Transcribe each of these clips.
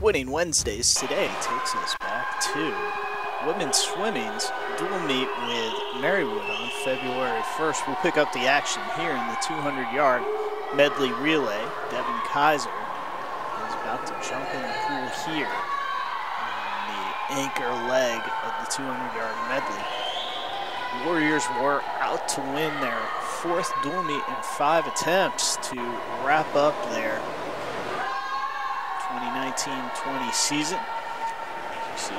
Winning Wednesdays today takes us back to women's swimming's dual meet with Marywood on February 1st. We'll pick up the action here in the 200 yard medley relay. Devin Kaiser is about to jump in the pool here on the anchor leg of the 200 yard medley. Warriors were out to win their fourth dual meet in five attempts to wrap up their 2019-20 season. You see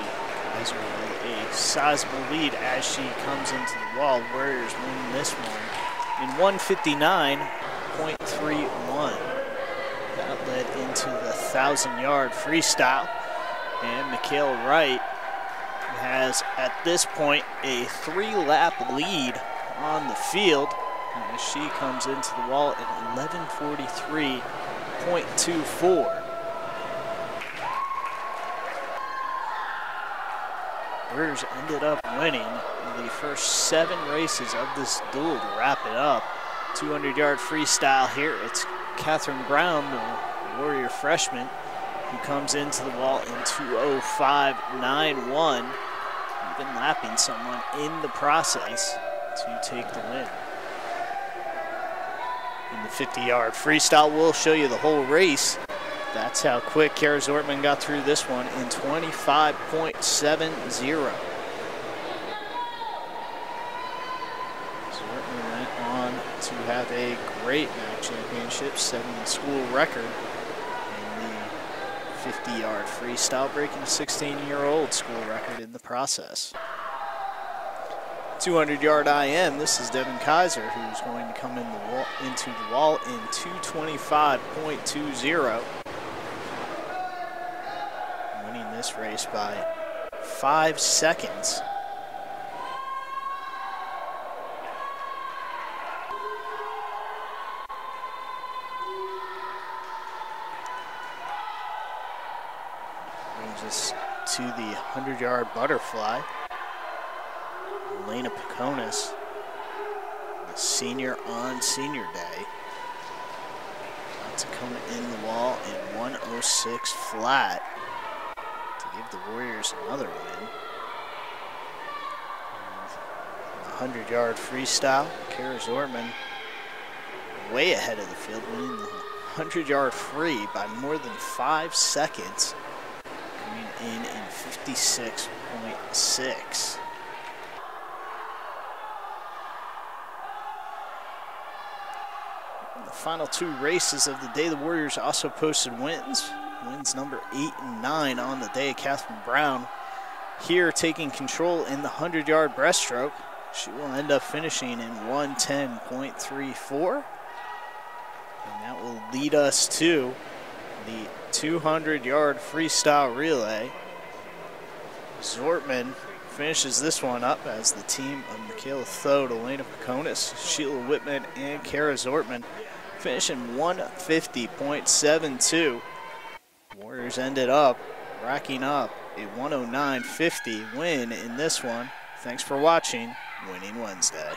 Kaiser a sizable lead as she comes into the wall. Warriors win this one in 159.31. That led into the 1,000-yard freestyle. And Michaela Wright has, at this point, a three-lap lead on the field as she comes into the wall at 1143.24. Ended up winning the first seven races of this dual to wrap it up. 200 yard freestyle here. It's Catherine Brown, the Warrior freshman, who comes into the wall in 205.91, even lapping someone in the process to take the win. In the 50 yard freestyle, we'll show you the whole race. That's how quick Kara Zortman got through this one in 25.70. Zortman went on to have a great MAC championship, setting the school record in the 50-yard freestyle, breaking a 16-year-old school record in the process. 200-yard IM, this is Devin Kaiser, who's going to come in the wall, into the wall in 225.20 this race by five seconds. Brings us to the 100-yard butterfly. Elena Piconis, senior on senior day. To come in the wall in 106 flat give the Warriors another win. The 100 yard freestyle, Kara Zortman way ahead of the field, winning the 100 yard free by more than five seconds, coming in in 56.6. The final two races of the day, the Warriors also posted wins wins number eight and nine on the day. Catherine Brown here taking control in the 100 yard breaststroke. She will end up finishing in 110.34. And that will lead us to the 200 yard freestyle relay. Zortman finishes this one up as the team of Michaela Thode, Elena Piconis, Sheila Whitman, and Kara Zortman finishing 150.72. Warriors ended up racking up a 109.50 win in this one. Thanks for watching Winning Wednesday.